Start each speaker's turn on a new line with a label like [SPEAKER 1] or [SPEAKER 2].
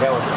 [SPEAKER 1] That was